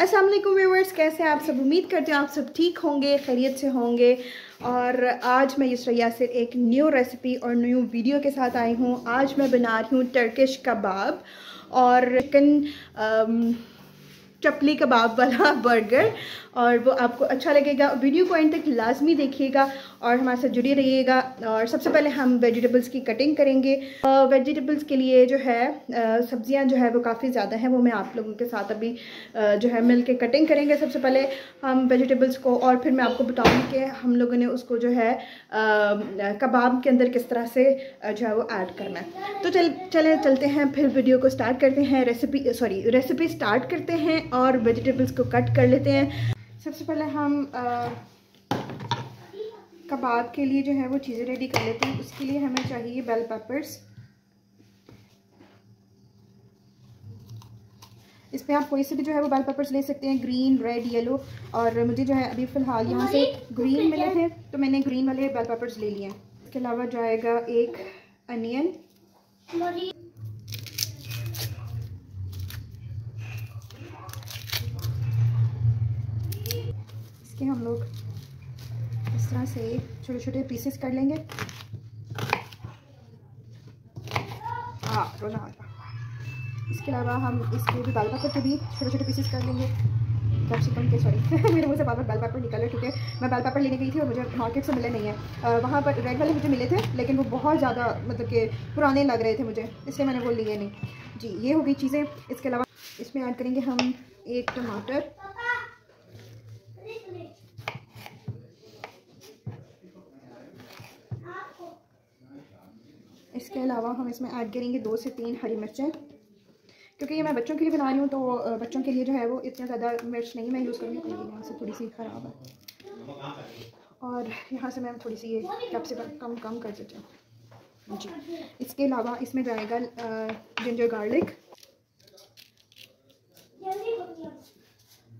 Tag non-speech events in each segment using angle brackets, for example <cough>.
Aslam viewers कैसे हैं आप सब? उम्मीद करते हैं आप सब ठीक होंगे, खैरियत से होंगे। और आज मैं यसरैया से एक न्यू रेसिपी और न्यू वीडियो के साथ आई हूँ। आज मैं बना रही हूँ टर्किश कबाब और चिकन चपली कबाब वाला <laughs> बर्गर। और वो आपको अच्छा लगेगा। वीडियो को एंड तक लाजमी देखिएगा और हमारे साथ जुड़े रहिएगा। और सबसे पहले हम वेजिटेबल्स की कटिंग करेंगे। वेजिटेबल्स के लिए जो है सब्ज़ियाँ जो है वो काफ़ी ज़्यादा हैं। वो मैं आप लोगों के साथ अभी जो है मिल के कटिंग करेंगे सबसे पहले। हम वेजिटेबल्स को और फिर मैं आपको बताऊँगी कि हम लोगों ने उसको जो है कबाब के अंदर किस तरह से जो है वो ऐड करना है। तो चल, चले, चलते हैं। फिर वीडियो को स्टार्ट करते हैं। रेसिपी सॉरी रेसिपी स्टार्ट करते हैं और वेजिटेबल्स को कट कर लेते हैं। सबसे पहले हम कबाब के लिए जो है वो चीज़ें रेडी कर लेते हैं। उसके लिए हमें चाहिए बेल पेपर्स इस पर आप कोई से भी जो है वो बेल पेपर्स ले सकते हैं। ग्रीन रेड येलो और मुझे जो है अभी फ़िलहाल यहाँ से ग्रीन मिले थे तो मैंने ग्रीन वाले बेल पेपर्स ले लिए हैं। इसके अलावा जाएगा एक अनियन इसके हम लोग इस तरह से छोटे छोटे पीसेस कर लेंगे। हाँ इसके अलावा हम इसके भी बाल पेपर के भी छोटे छोटे पीसेस कर लेंगे। कैप्सिकम के सॉरी <laughs> मेरे मुझे बार बार बेल पेपर निकल रहे क्योंकि मैं बेल पेपर लेने गई थी और मुझे मार्केट से मिले नहीं है। वहाँ पर रेड वाले मुझे मिले थे, लेकिन वो बहुत ज़्यादा मतलब कि पुराने लग रहे थे मुझे, इसलिए मैंने वो लिए नहीं। जी, ये हो गई चीज़ें। इसके अलावा इसमें ऐड करेंगे हम एक टमाटर। इसके अलावा हम इसमें ऐड करेंगे दो से तीन हरी मिर्चें। क्योंकि ये मैं बच्चों के लिए बना रही हूँ तो बच्चों के लिए जो है वो इतना ज़्यादा मिर्च नहीं मैं यूज़ करूँगी, क्योंकि यहाँ से थोड़ी सी ख़राब है। और यहाँ से मैं थोड़ी सी ये कैप्सिकम कम कम कर देती हूँ। जी। इसके अलावा इसमें जाएगा जिंजर गार्लिक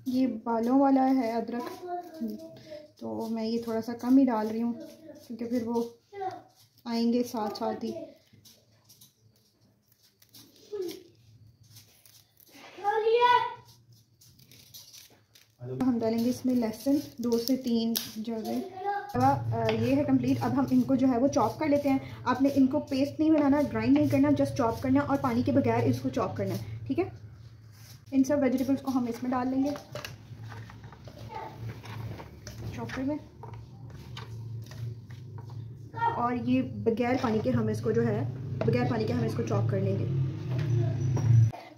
ये बालों वाला है अदरक। तो मैं ये थोड़ा सा कम ही डाल रही हूँ, क्योंकि फिर वो आएँगे साथ साथ ही। हम डालेंगे इसमें लहसुन, दो से तीन जगह। ये है कंप्लीट अब हम इनको जो है वो चॉप कर लेते हैं। आपने इनको पेस्ट नहीं बनाना ग्राइंड नहीं करना जस्ट चॉप करना और पानी के बगैर इसको चॉप करना है ठीक है? इन सब वेजिटेबल्स को हम इसमें डाल लेंगे। चॉपर में और ये बगैर पानी के हम इसको जो है, बगैर पानी के हम इसको चॉप कर लेंगे।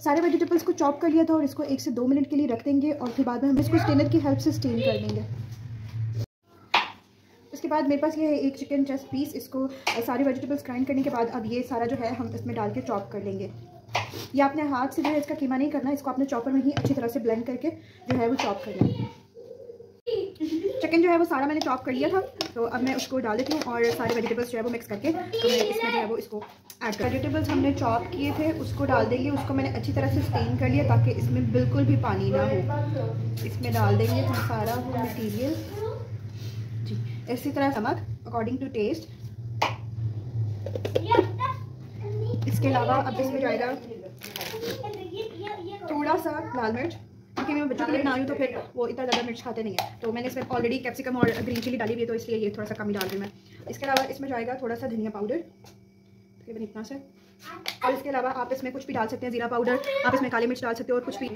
सारे वेजिटेबल्स को चॉप कर लिया था और इसको एक से दो मिनट के लिए रख देंगे और फिर बाद में हम इसको स्टेनर की हेल्प से स्टेन कर देंगे। उसके बाद मेरे पास ये है एक चिकन चेस्ट पीस इसको सारे वेजिटेबल्स ग्राइंड करने के बाद अब ये सारा जो है हम इसमें डाल के चॉप कर लेंगे। ये आपने हाथ से जो है इसका कीमा नहीं करना, इसको अपने चॉपर में ही अच्छी तरह से ब्लेंड करके जो है वो चॉप कर है। चिकन जो है वो सारा मैंने चॉप कर लिया था तो अब मैं उसको डाल देती हूँ और सारे वेजिटेबल्स जो है वो मिक्स करके तो मैं इसमें जो है वो इसको ऐड कर वेजिटेबल्स हमने चॉप किए थे, उसको डाल देंगे, उसको मैंने अच्छी तरह से स्टेन कर लिया ताकि इसमें बिल्कुल भी पानी ना हो। इसमें डाल देंगे हम सारा वो मटीरियल जी, इसी तरह नमक अकॉर्डिंग टू टेस्ट इसके अलावा अब इसमें जाएगा थोड़ा सा लाल मिर्च। क्योंकि मैं बच्चों के लिए बना रही हूँ तो फिर वो इतना ज़्यादा मिर्च खाते नहीं है। तो मैंने इसमें ऑलरेडी कैप्सिकम और ग्रीन चिली डाली हुई है तो इसलिए ये थोड़ा सा कम ही डाल रही मैं। इसके अलावा इसमें जाएगा थोड़ा सा धनिया पाउडर तकरीबन इतना से। और इसके अलावा आप इसमें कुछ भी डाल सकते हैं ज़ीरा पाउडर आप इसमें काली मिर्च डाल सकते हो और कुछ भी।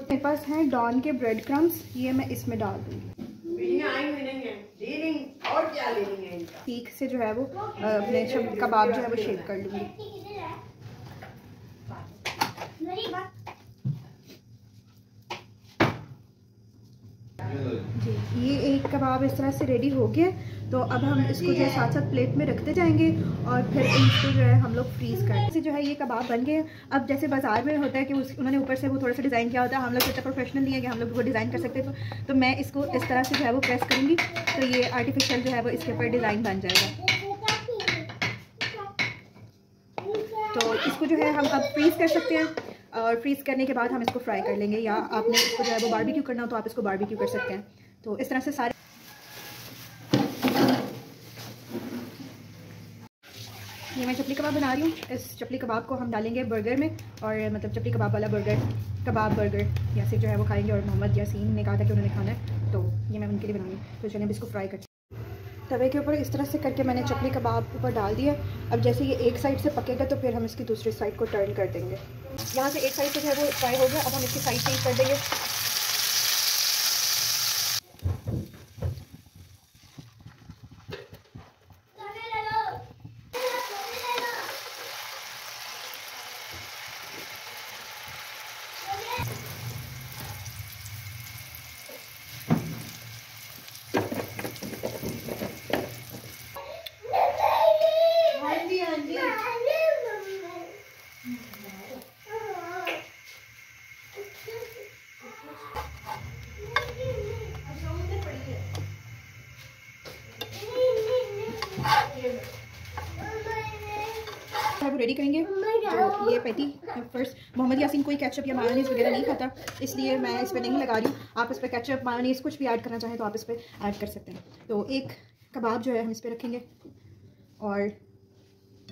मेरे पास हैं डॉन के ब्रेड क्रम्स ये मैं इसमें डाल दूँगी। और क्या ठीक से जो है वो अपने कबाब जो है वो शेक कर लूँगी। ये एक कबाब इस तरह से रेडी हो गया तो अब हम इसको जो है साथ साथ प्लेट में रखते जाएँगे और फिर इसको जो है हम लोग फ्रीज़ कर से जो है ये कबाब बन गए अब जैसे बाज़ार में होता है कि उस उन्होंने ऊपर से वो थोड़ा सा डिज़ाइन किया होता है हम लोग इतना प्रोफेशनल नहीं है कि हम लोग वो डिज़ाइन कर सकते तो, तो मैं इसको इस तरह से जो है वो प्रेस करूँगी तो ये आर्टिफिशियल जो है वो इसके ऊपर डिज़ाइन बन जाएगा। तो इसको जो है हम अब फ्रीज़ कर सकते हैं। और फ्रीज़ करने के बाद हम इसको फ्राई कर लेंगे या आपने इसको जो है वो बारबेक्यू करना हो तो आप इसको बारबेक्यू कर सकते हैं। तो इस तरह से सारे ये मैं चपली कबाब बना रही हूँ। इस चपली कबाब को हम डालेंगे बर्गर में और मतलब चपली कबाब वाला बर्गर कबाब बर्गर या से जो है वो खाएँगे और मोहम्मद यासीन ने कहा था कि उन्होंने खाना है तो ये मैं उनके लिए बनाऊँगी। तो चलें इसको फ्राई करते तवे के ऊपर इस तरह से करके मैंने चपली कबाब ऊपर डाल दिया। अब जैसे ये एक साइड से पकेगा तो फिर हम इसकी दूसरी साइड को टर्न कर देंगे। यहाँ से एक साइड से जो है वो फ्राई हो गया। अब हम इसकी साइड चेंज कर देंगे। वो रेडी करेंगे? जो ये पैटी फ़र्स्ट मोहम्मद यासीन कोई कैचअप या मायोनीस वगैरह नहीं खाता, इसलिए मैं इस पर नहीं लगा रही हूँ। आप इस पर कैचअप मायोनीस कुछ भी ऐड करना चाहें तो आप इस पर ऐड कर सकते हैं। तो एक कबाब जो है हम इस पर रखेंगे और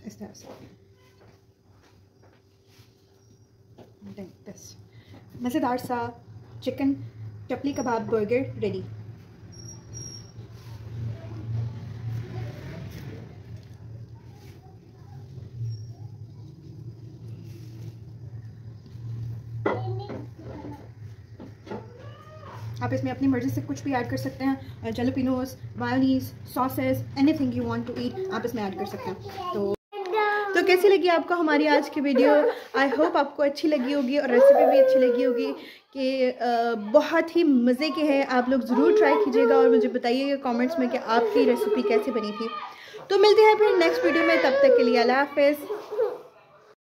इस तरह से। मज़ेदार सा chicken chapli kebab burger ready आप इसमें अपनी मर्ज़ी से कुछ भी ऐड कर सकते हैं jalapenos mayonnaise sauces anything you want to eat आप इसमें ऐड कर सकते हैं। तो तो कैसी लगी आपको हमारी आज की वीडियो आई होप आपको अच्छी लगी होगी और रेसिपी भी अच्छी लगी होगी कि बहुत ही मज़े के हैं। आप लोग ज़रूर ट्राई कीजिएगा और मुझे बताइएगा कमेंट्स में कि आपकी रेसिपी कैसे बनी थी। तो मिलते हैं फिर नेक्स्ट वीडियो में, तब तक के लिए अल्लाह हाफिज़।